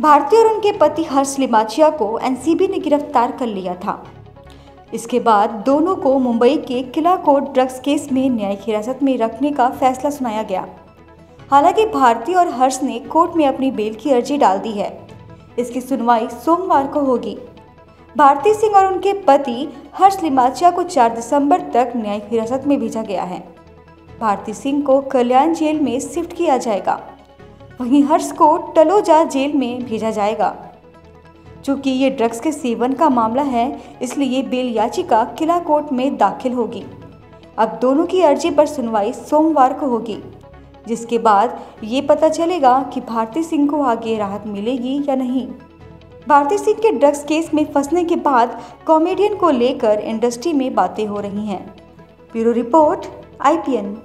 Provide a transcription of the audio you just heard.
भारती और उनके पति हर्ष लिमाचिया को एनसीबी ने गिरफ़्तार कर लिया था। इसके बाद दोनों को मुंबई के किला कोर्ट ड्रग्स केस में न्यायिक हिरासत में रखने का फैसला सुनाया गया। हालाँकि भारती और हर्ष ने कोर्ट में अपनी बेल की अर्जी डाल दी है। इसकी सुनवाई सोमवार को होगी। भारती सिंह और उनके पति हर्ष लिमाचिया को 4 दिसंबर तक न्यायिक हिरासत में भेजा गया है। भारती सिंह को कल्याण जेल में शिफ्ट किया जाएगा। वहीं हर्ष को टलोजा जेल में भेजा जाएगा। चूँकि ये ड्रग्स के सेवन का मामला है, इसलिए बेल याचिका किला कोर्ट में दाखिल होगी। अब दोनों की अर्जी पर सुनवाई सोमवार को होगी, जिसके बाद ये पता चलेगा कि भारती सिंह को आगे राहत मिलेगी या नहीं। भारती सिंह के ड्रग्स केस में फंसने के बाद कॉमेडियन को लेकर इंडस्ट्री में बातें हो रही हैं। Bureau report, IPN.